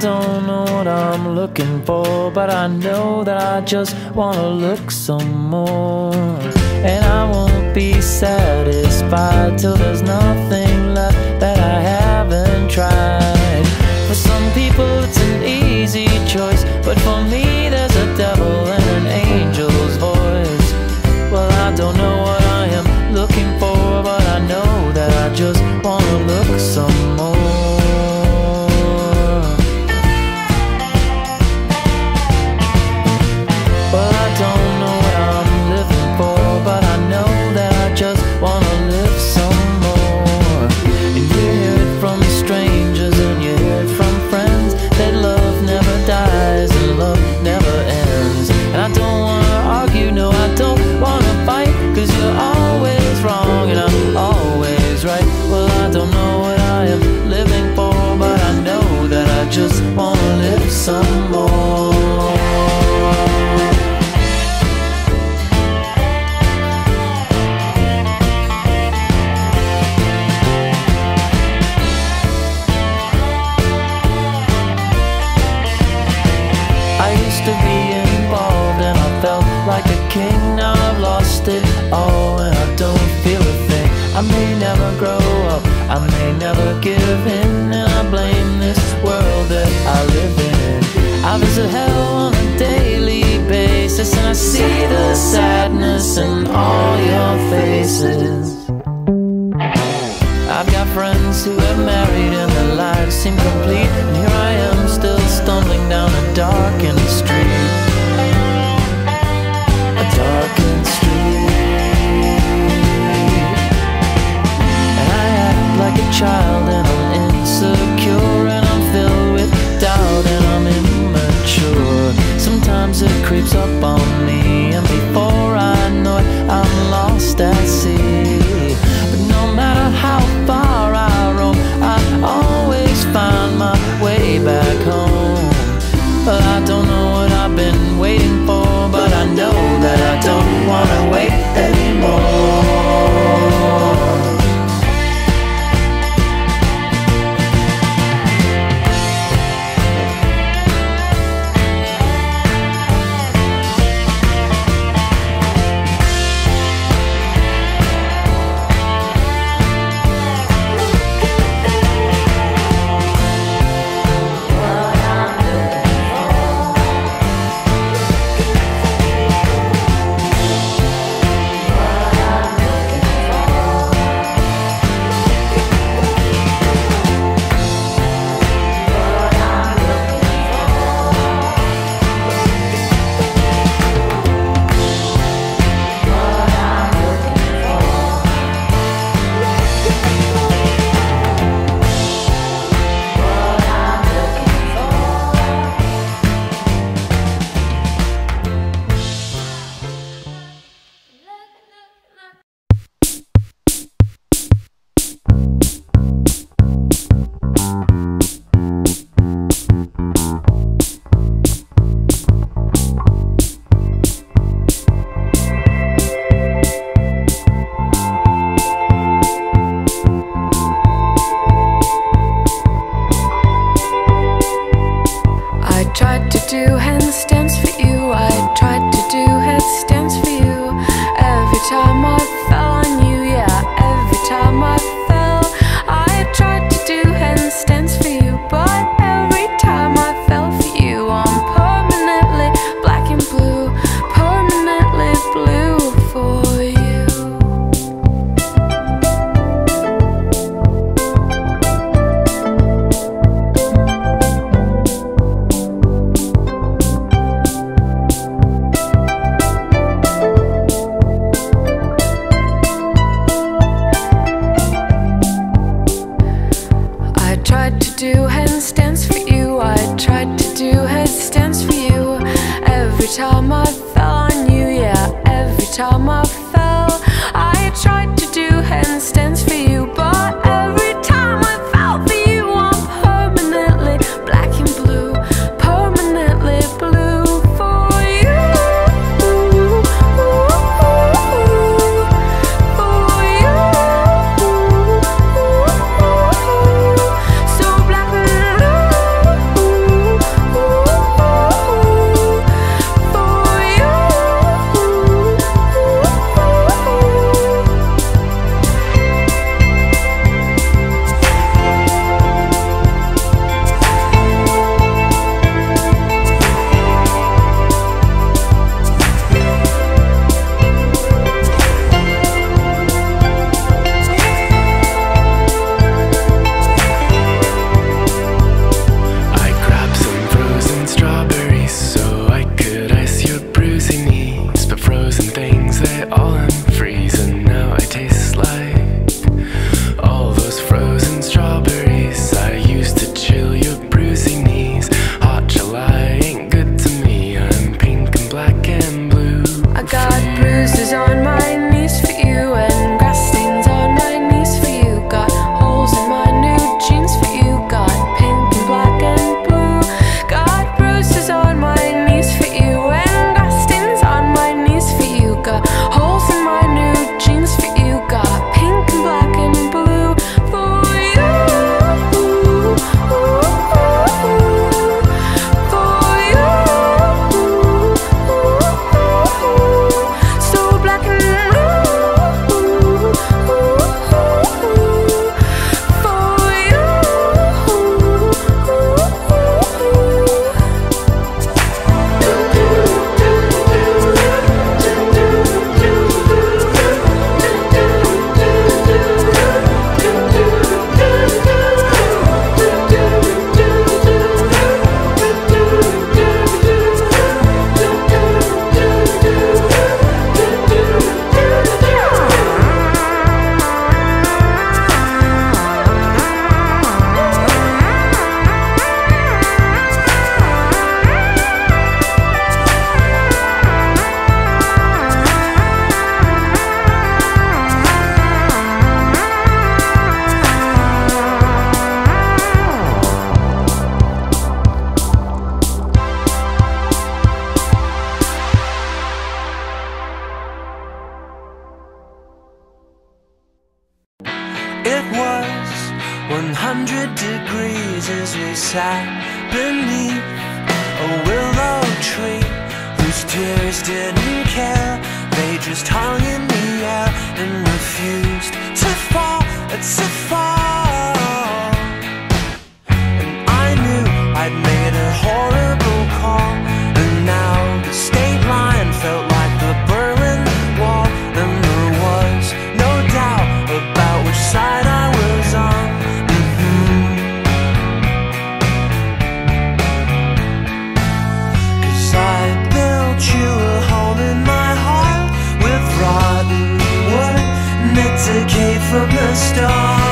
don't know what I'm looking for, but I know that I just wanna look some more. And I won't be satisfied till there's nothing left that I haven't tried. For some people, it's an easy choice, but for me, I may never grow up, I may never give in. And I blame this world that I live in. I visit hell on a daily basis And I see the sadness in all your faces. I've got friends who have married and their lives seem complete tears didn't care. They just hung in the air And refused to fall, to fall. And I knew I'd made a horrible call. escape from the storm.